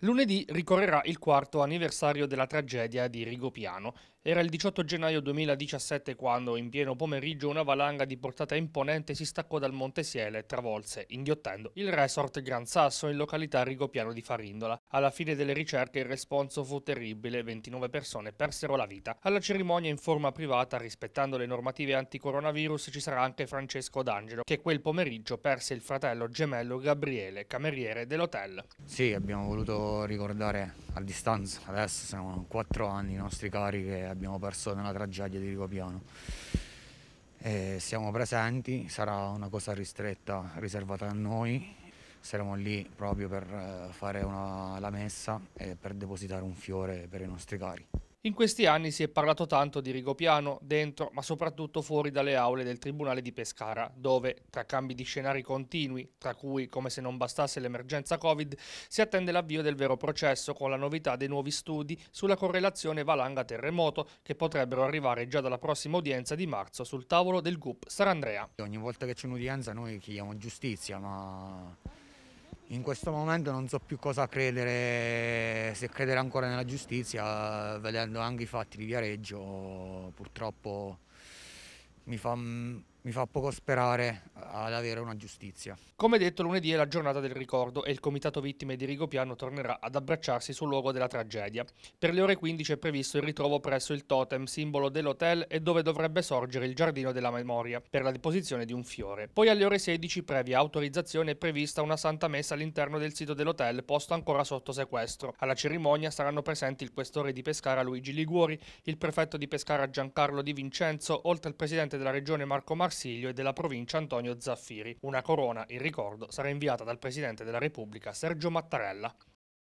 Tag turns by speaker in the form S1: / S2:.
S1: Lunedì ricorrerà il quarto anniversario della tragedia di Rigopiano. Era il 18 gennaio 2017 quando, in pieno pomeriggio, una valanga di portata imponente si staccò dal Monte Siele e travolse, inghiottendo, il resort Gran Sasso in località Rigopiano di Farindola. Alla fine delle ricerche il responso fu terribile, 29 persone persero la vita. Alla cerimonia in forma privata, rispettando le normative anticoronavirus, ci sarà anche Francesco D'Angelo, che quel pomeriggio perse il fratello gemello Gabriele, cameriere dell'hotel.
S2: Sì, abbiamo voluto ricordare a distanza, adesso sono quattro anni i nostri cari che abbiamo perso nella tragedia di Rigopiano. E siamo presenti, sarà una cosa ristretta, riservata a noi, saremo lì proprio per eh, fare una, la messa e per depositare un fiore per i nostri cari.
S1: In questi anni si è parlato tanto di Rigopiano, dentro ma soprattutto fuori dalle aule del Tribunale di Pescara, dove, tra cambi di scenari continui, tra cui, come se non bastasse l'emergenza Covid, si attende l'avvio del vero processo con la novità dei nuovi studi sulla correlazione valanga-terremoto che potrebbero arrivare già dalla prossima udienza di marzo sul tavolo del GUP Sarandrea.
S2: Ogni volta che c'è un'udienza noi chiediamo giustizia, ma in questo momento non so più cosa credere, se credere ancora nella giustizia, vedendo anche i fatti di Viareggio, purtroppo mi fa mi fa poco sperare ad avere una giustizia.
S1: Come detto, lunedì è la giornata del ricordo e il Comitato Vittime di Rigopiano tornerà ad abbracciarsi sul luogo della tragedia. Per le ore 15 è previsto il ritrovo presso il totem, simbolo dell'hotel e dove dovrebbe sorgere il giardino della memoria, per la deposizione di un fiore. Poi alle ore 16, previa autorizzazione, è prevista una santa messa all'interno del sito dell'hotel, posto ancora sotto sequestro. Alla cerimonia saranno presenti il questore di Pescara Luigi Liguori, il prefetto di Pescara Giancarlo Di Vincenzo, oltre al presidente della regione Marco Marcello, Marsiglio e della provincia Antonio Zaffiri. Una corona, in ricordo, sarà inviata dal Presidente della Repubblica Sergio Mattarella.